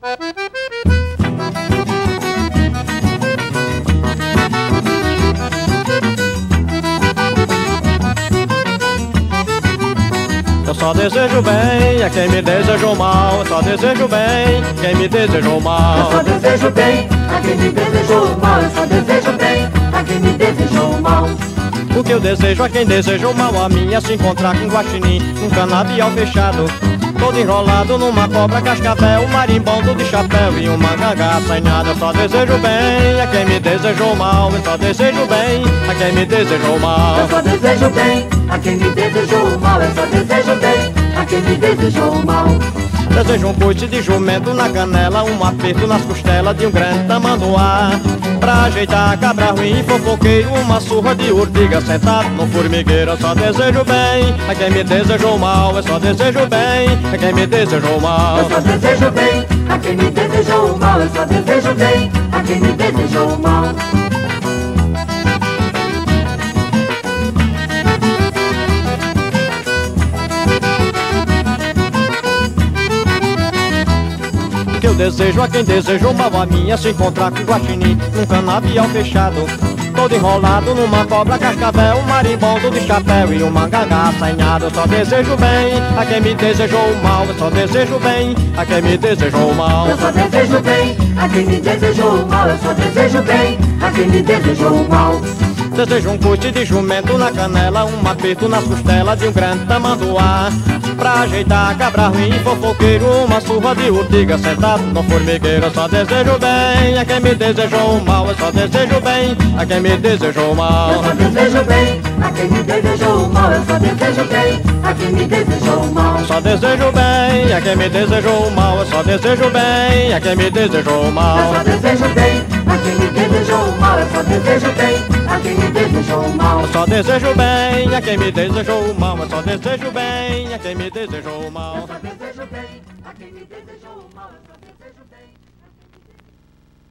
Eu só desejo bem a quem me desejou mal. Eu só desejo bem quem me desejou mal. Eu só desejo bem a quem me desejou mal. Eu só desejo bem a quem me desejou mal. O que eu desejo a quem desejou mal a mim é se encontrar com um guaxinim num canavial fechado. Todo enrolado numa cobra cascavel, um marimbondo de chapéu e uma ganga assanhada. Eu só desejo bem a quem me desejou mal. Eu só desejo bem a quem me desejou mal. Eu só desejo bem a quem me desejou mal. Eu só desejo bem a quem me desejou mal. Desejo um coice de jumento na canela, um aperto nas costelas de um grande tamanduá. Pra ajeitar a cabra ruim, fofoqueiro, uma surra de urtiga sentado no formigueiro. Eu só desejo bem a quem me desejou mal. Eu só desejo bem a quem me desejou mal. Eu só desejo bem a quem me desejou mal. Eu só desejo bem a quem me desejou mal. Eu desejo a quem desejou mal a é se encontrar com o guaxinim num canavial fechado. Todo enrolado numa cobra cascavel, um marimbondo de chapéu e uma gaga assanhada. Eu só desejo bem a quem me desejou mal. Eu só desejo bem a quem me desejou mal. Eu só desejo bem a quem me desejou mal. Eu só desejo bem a quem me desejou mal. Desejo um coice de jumento na canela, um aperto nas costelas de um grande tamanduá. Pra ajeitar cabra ruim, fofoqueiro, uma surra de urtiga sentado no formigueiro. Eu só desejo bem a quem me desejou mal. Eu só desejo bem a quem me desejou mal. Eu só desejo bem a quem me desejou mal. Eu só desejo bem a quem me desejou mal. Só desejo bem a quem me desejou mal. Eu só desejo bem a quem me desejou mal. Eu só desejo bem a quem me desejou mal. Eu só desejo bem a quem me desejou mal. Eu só desejo bem a quem me desejou mal. Eu só desejo bem a quem me desejou mal. Eu só desejo bem a quem me desejou mal. Eu só desejo bem.